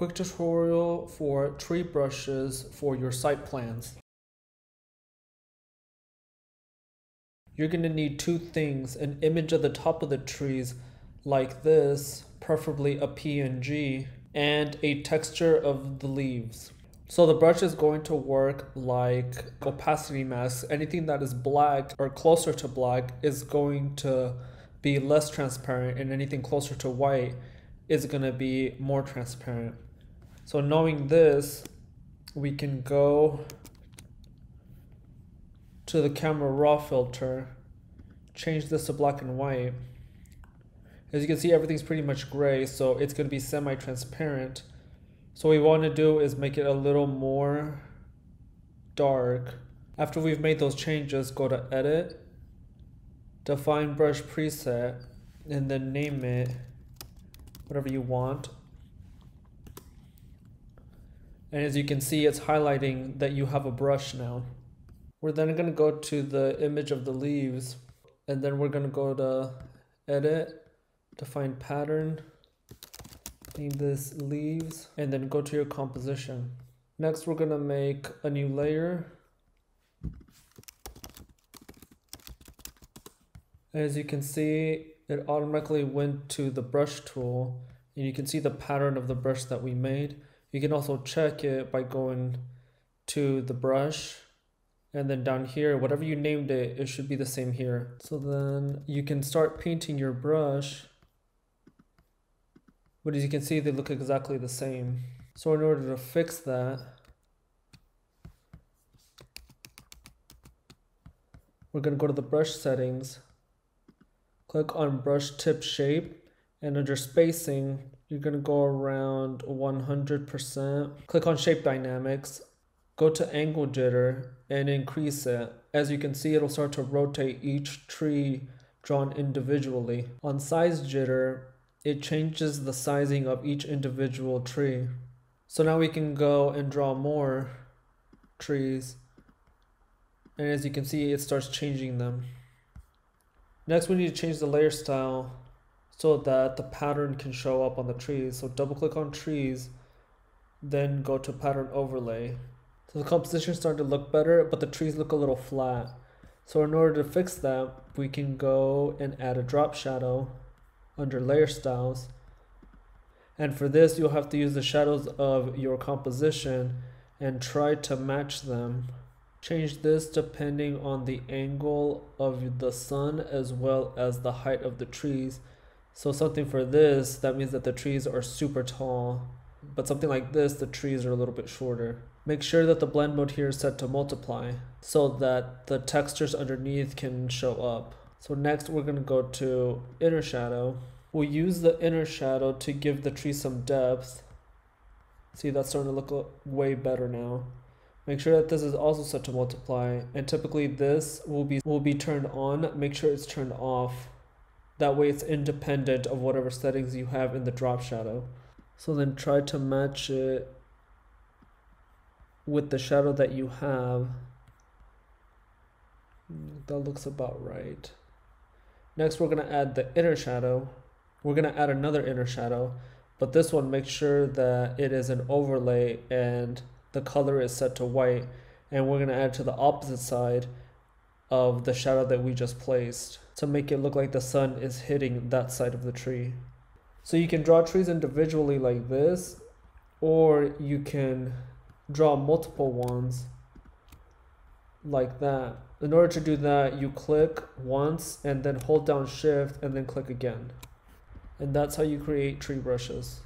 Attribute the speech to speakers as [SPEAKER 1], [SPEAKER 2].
[SPEAKER 1] Quick tutorial for tree brushes for your site plans. You're going to need two things, an image of the top of the trees like this, preferably a PNG, and a texture of the leaves. So the brush is going to work like opacity masks. Anything that is black or closer to black is going to be less transparent and anything closer to white is going to be more transparent. So knowing this, we can go to the camera raw filter, change this to black and white. As you can see, everything's pretty much gray, so it's going to be semi-transparent. So what we want to do is make it a little more dark. After we've made those changes, go to edit, define brush preset, and then name it whatever you want. And as you can see, it's highlighting that you have a brush now. We're then going to go to the image of the leaves, and then we're going to go to edit, define pattern, name this leaves, and then go to your composition. Next, we're going to make a new layer. As you can see, it automatically went to the brush tool and you can see the pattern of the brush that we made. You can also check it by going to the brush and then down here, whatever you named it, it should be the same here. So then you can start painting your brush. But as you can see, they look exactly the same. So in order to fix that, we're gonna go to the brush settings click on brush tip shape and under spacing you're to go around 100% click on shape dynamics. Go to angle jitter and increase it. As you can see it'll start to rotate each tree drawn individually. On size jitter it changes the sizing of each individual tree. So now we can go and draw more trees. And as you can see it starts changing them. Next, we need to change the layer style so that the pattern can show up on the trees. So double click on trees, then go to pattern overlay. So the composition is starting to look better, but the trees look a little flat. So in order to fix that, we can go and add a drop shadow under layer styles. And for this, you'll have to use the shadows of your composition and try to match them. Change this depending on the angle of the sun as well as the height of the trees. So something for this, that means that the trees are super tall. But something like this, the trees are a little bit shorter. Make sure that the blend mode here is set to multiply so that the textures underneath can show up. So next we're going to go to inner shadow. We'll use the inner shadow to give the tree some depth. See, that's starting to look way better now. Make sure that this is also set to multiply and typically this will be will be turned on. Make sure it's turned off. That way it's independent of whatever settings you have in the drop shadow. So then try to match it with the shadow that you have. Mm, that looks about right. Next we're to add the inner shadow. We're to add another inner shadow, but this one make sure that it is an overlay and the color is set to white and we're to add to the opposite side of the shadow that we just placed to make it look like the sun is hitting that side of the tree. So you can draw trees individually like this or you can draw multiple ones like that. In order to do that, you click once and then hold down shift and then click again. And that's how you create tree brushes.